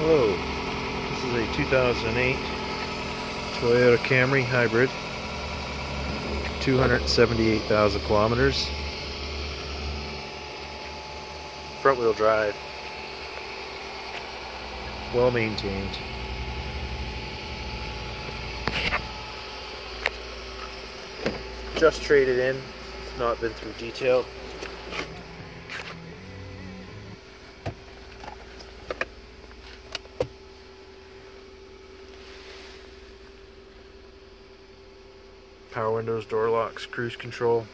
Hello, this is a 2008 Toyota Camry Hybrid, 278,000 kilometers, front wheel drive, well maintained. Just traded in, it's not been through detail. Power windows, door locks, cruise control.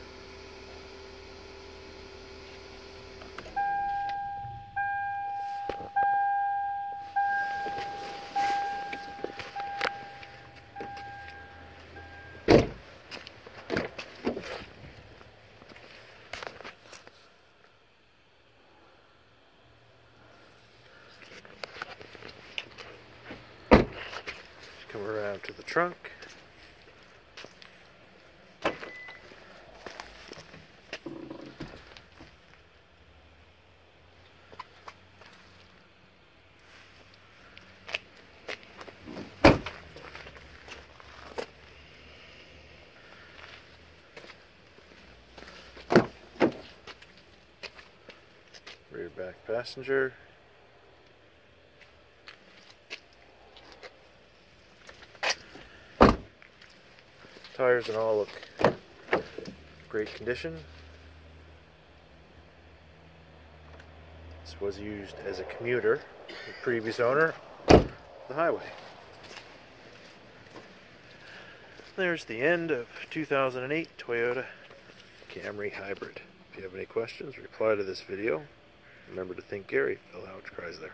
Come around to the trunk. Rear back passenger. Tires and all look great condition. This was used as a commuter, the previous owner, the highway. There's the end of 2008 Toyota Camry Hybrid. If you have any questions, reply to this video. Remember to think Gary, Bill Howich Chrysler.